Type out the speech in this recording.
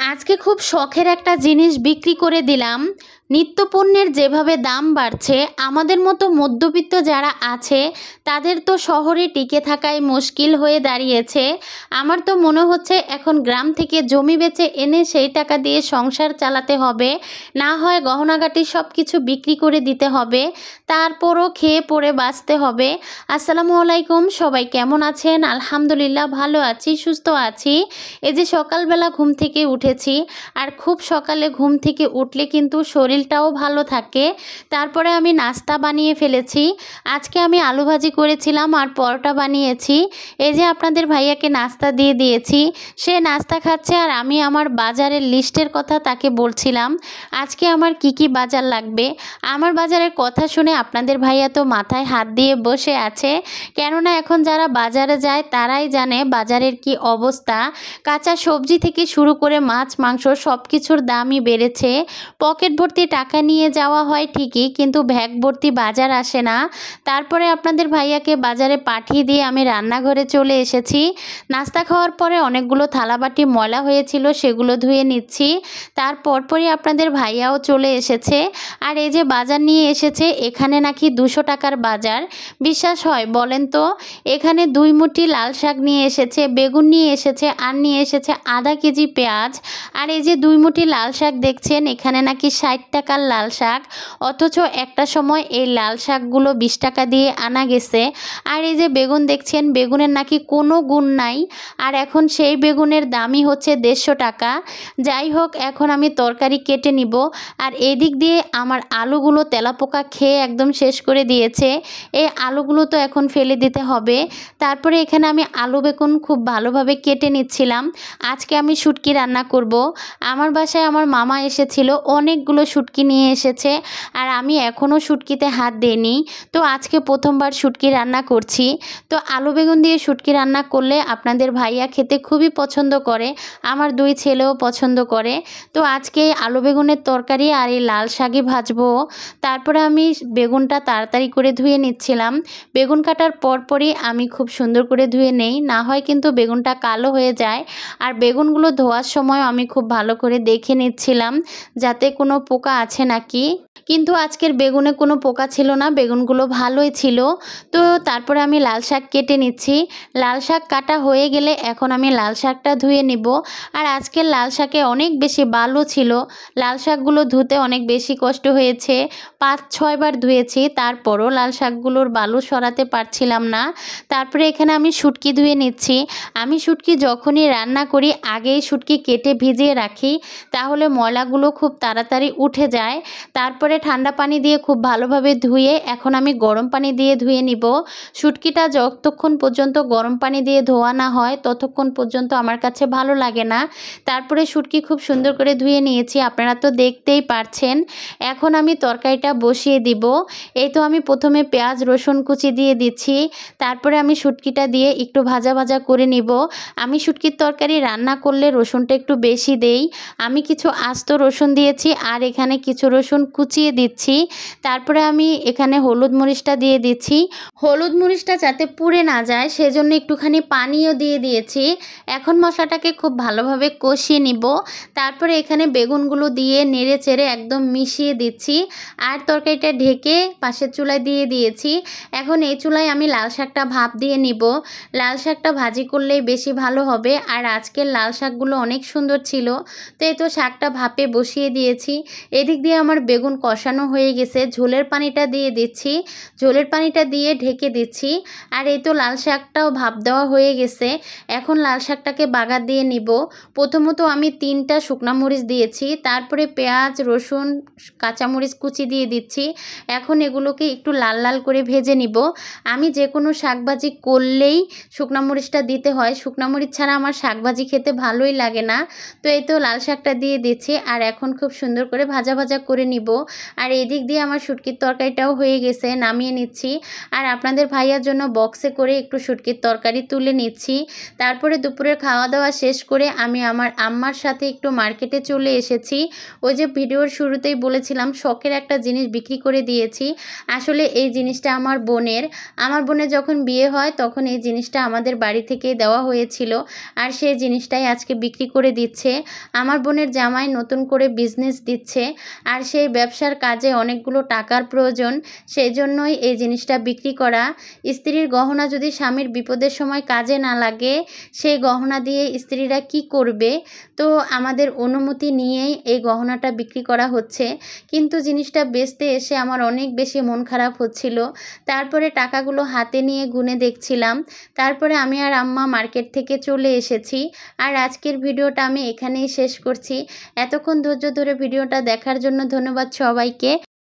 আজকে খুব শখের একটা জিনিস বিক্রি করে দিলাম। নিত্যপণ্যের যেভাবে দাম বাড়ছে, আমাদের মতো মধ্যবিত্ত যারা আছে, তাদের তো শহরে টিকে থাকাই মুশকিল হয়ে দাঁড়িয়েছে। আমার তো মনে হচ্ছে এখন গ্রাম থেকে জমি বেচে এনে সেই টাকা দিয়ে সংসার চালাতে হবে। না হয় গহনাগাটি সব কিছু বিক্রি করে দিতে হবে, তারপরও খেয়ে পড়ে বাঁচতে হবে। আসসালামু আলাইকুম, সবাই কেমন আছেন? আলহামদুলিল্লাহ ভালো আছি, সুস্থ আছি। এই যে সকালবেলা ঘুম থেকে উঠেছি। আর খুব সকালে ঘুম থেকে উঠলে কিন্তু শরীরটাও ভালো থাকে। তারপরে আমি নাস্তা বানিয়ে ফেলেছি। আজকে আমি আলু ভাজি করেছিলাম আর পরোটা বানিয়েছি। এই যে আপনাদের ভাইয়াকে নাস্তা দিয়ে দিয়েছি, সে নাস্তা খাচ্ছে আর আমি আমার বাজারের লিস্টের কথা তাকে বলছিলাম, আজকে আমার কি কি বাজার লাগবে? আমার বাজারের কথা শুনে আপনাদের ভাইয়া তো মাথায় হাত দিয়ে বসে আছে। কেননা এখন যারা বাজারে যায় তারাই জানে বাজারের কি অবস্থা। কাঁচা সবজি থেকে শুরু করে মাছ মাংস সব কিছুর দামই বেড়েছে। পকেট ভর্তি টাকা নিয়ে যাওয়া হয় ঠিকই, কিন্তু ভ্যাগ ভর্তি বাজার আসে না। তারপরে আপনাদের ভাইয়াকে বাজারে পাঠিয়ে দিয়ে আমি রান্নাঘরে চলে এসেছি। নাস্তা খাওয়ার পরে অনেকগুলো থালাবাটি ময়লা হয়েছিল, সেগুলো ধুয়ে নিচ্ছি। তার পরপরই আপনাদের ভাইয়াও চলে এসেছে। আর এই যে বাজার নিয়ে এসেছে, এখানে নাকি দুশো টাকার বাজার। বিশ্বাস হয়, বলেন তো? এখানে দুই মুঠি লাল শাক নিয়ে এসেছে, বেগুন নিয়ে এসেছে, আর নিয়ে এসেছে আধা কেজি পেঁয়াজ। আর এই যে দুই মুঠি লাল শাক দেখছেন, এখানে নাকি ষাট টাকার লাল শাক, অথচ একটা সময় এই লাল শাকগুলো বিশ টাকা দিয়ে আনা গেছে। আর এই যে বেগুন দেখছেন, বেগুনের নাকি কোনো গুণ নাই। আর এখন সেই বেগুনের দামই হচ্ছে দেড়শো টাকা। যাই হোক, এখন আমি তরকারি কেটে নিব। আর এদিক দিয়ে আমার আলুগুলো তেলাপোকা খেয়ে একদম শেষ করে দিয়েছে। এই আলুগুলো তো এখন ফেলে দিতে হবে। তারপরে এখানে আমি আলু বেগুন খুব ভালোভাবে কেটে নিচ্ছিলাম। আজকে আমি শুটকি রান্না করব। আমার বাসায় আমার মামা এসেছিল, অনেকগুলো শুটকি নিয়ে এসেছে আর আমি এখনও শুটকিতে হাত দিইনি। তো আজকে প্রথমবার শুটকি রান্না করছি। তো আলু বেগুন দিয়ে শুটকি রান্না করলে আপনাদের ভাইয়া খেতে খুবই পছন্দ করে, আমার দুই ছেলেও পছন্দ করে। তো আজকে আলু বেগুনের তরকারি আর এই লাল শাকই ভাজবো। তারপরে আমি বেগুনটা তাড়াতাড়ি করে ধুয়ে নিচ্ছিলাম। বেগুন কাটার পরপরই আমি খুব সুন্দর করে ধুয়ে নেই, না হয় কিন্তু বেগুনটা কালো হয়ে যায়। আর বেগুনগুলো ধোয়ার সময় আমি খুব ভালো করে দেখে নিচ্ছিলাম যাতে কোনো পোকা আছে নাকি। কিন্তু আজকের বেগুনে কোনো পোকা ছিল না, বেগুনগুলো ভালোই ছিল। তো তারপরে আমি লাল শাক কেটে নিচ্ছি। লাল শাক কাটা হয়ে গেলে এখন আমি লাল শাকটা ধুয়ে নিব। আর আজকের লাল শাকে অনেক বেশি বালু ছিল। লাল শাকগুলো ধুতে অনেক বেশি কষ্ট হয়েছে। পাঁচ ছয়বার ধুয়েছি, তারপরও লাল শাকগুলোর বালু সরাতে পারছিলাম না। তারপরে এখানে আমি শুটকি ধুয়ে নিচ্ছি। আমি শুটকি যখনই রান্না করি, আগেই শুটকি কেটে ভিজিয়ে রাখি, তাহলে ময়লাগুলো খুব তাড়াতাড়ি উঠে যায়। তারপরে ঠান্ডা পানি দিয়ে খুব ভালোভাবে ধুয়ে এখন আমি গরম পানি দিয়ে ধুয়ে নিব। শুটকিটা যতক্ষণ পর্যন্ত গরম পানি দিয়ে ধোয়া না হয়, ততক্ষণ পর্যন্ত আমার কাছে ভালো লাগে না। তারপরে শুটকি খুব সুন্দর করে ধুয়ে নিয়েছি, আপনারা তো দেখতেই পারছেন। এখন আমি তরকারিটা বসিয়ে দিব। এই তো আমি প্রথমে পেঁয়াজ, রসুন কুচি দিয়ে দিচ্ছি। তারপরে আমি শুটকিটা দিয়ে একটু ভাজা ভাজা করে নিব। আমি শুটকির তরকারি রান্না করলে রসুনটা একটু বেশি দেই। আমি কিছু আস্ত রসুন দিয়েছি আর এখানে কিছু রসুন কুচিয়ে দিচ্ছি। তারপরে আমি এখানে হলুদ মরিচটা দিয়ে দিচ্ছি। হলুদ মরিচটা যাতে পুড়ে না যায় সেজন্য একটুখানি পানিও দিয়ে দিয়েছি। এখন মশলাটাকে খুব ভালোভাবে কষিয়ে নিব। তারপরে এখানে বেগুনগুলো দিয়ে নেড়ে চেড়ে একদম মিশিয়ে দিচ্ছি। আর তরকারিটা ঢেকে পাশের চুলায় দিয়ে দিয়েছি। এখন এই চুলায় আমি লাল শাকটা ভাপ দিয়ে নিব। লাল শাকটা ভাজি করলেই বেশি ভালো হবে। আর আজকের লাল শাকগুলো অনেক সুন্দর ছিল। তো এই তো শাকটা ভাপে বসিয়ে দিয়েছি। এদিক দিয়ে আমার বেগুন কষানো হয়ে গেছে। ঝোলের পানিটা দিয়ে দিচ্ছি। ঝোলের পানিটা দিয়ে ঢেকে দিচ্ছি। আর এই তো লাল শাকটাও ভাপ দেওয়া হয়ে গেছে। এখন লাল শাকটাকে বাগার দিয়ে নিব। প্রথমত আমি তিনটা শুকনা মরিচ দিয়েছি। তারপরে পেঁয়াজ, রসুন, কাঁচামরিচ কুচি দিয়ে দিচ্ছি। এখন এগুলোকে একটু লাল লাল করে ভেজে নিব। আমি যে কোনো শাকভাজি করলেই শুকনা মরিচটা দিতে হয়। শুকনা মরিচ ছাড়া আমার শাকভাজি খেতে ভালোই লাগে না। তো এই তো লাল শাকটা দিয়ে দিচ্ছি আর এখন খুব সুন্দর করে ভাজা ভাজা করে নিব। আর এদিক দিয়ে আমার শুটকির তরকারিটাও হয়ে গেছে, নামিয়ে নিচ্ছি। আর আপনাদের ভাইয়ার জন্য বক্সে করে একটু শুটকির তরকারি তুলে নিচ্ছি। তারপরে দুপুরের খাওয়া দাওয়া শেষ করে আমি আমার আম্মার সাথে একটু মার্কেটে চলে এসেছি। ওই যে ভিডিওর শুরুতেই বলেছিলাম, শখের একটা জিনিস বিক্রি করে দিয়েছি। আসলে এই জিনিসটা আমার বোনের। আমার বোনের যখন বিয়ে হয় তখন এই জিনিসটা আমাদের বাড়ি থেকেই দেওয়া হয়েছিল। আর সেই জিনিসটাই আজকে বিক্রি করে দিচ্ছি। দিচ্ছে, আমার বোনের জামাই নতুন করে বিজনেস দিচ্ছে, আর সেই ব্যবসার কাজে অনেকগুলো টাকার প্রয়োজন সেই জন্যই এই জিনিসটা বিক্রি করা। স্ত্রীর গহনা যদি স্বামীর বিপদের সময় কাজে না লাগে, সেই গহনা দিয়ে স্ত্রীরা কি করবে? তো আমাদের অনুমতি নিয়েই এই গহনাটা বিক্রি করা হচ্ছে। কিন্তু জিনিসটা বেচতে এসে আমার অনেক বেশি মন খারাপ হচ্ছিল। তারপরে টাকাগুলো হাতে নিয়ে গুনে দেখছিলাম। তারপরে আমি আর আম্মা মার্কেট থেকে চলে এসেছি। আর আজকের ভিডিওটা আমি এখানেই শেষ করছি। এতক্ষণ ধৈর্য ধরে ভিডিওটা দেখার জন্য ধন্যবাদ সবাইকে।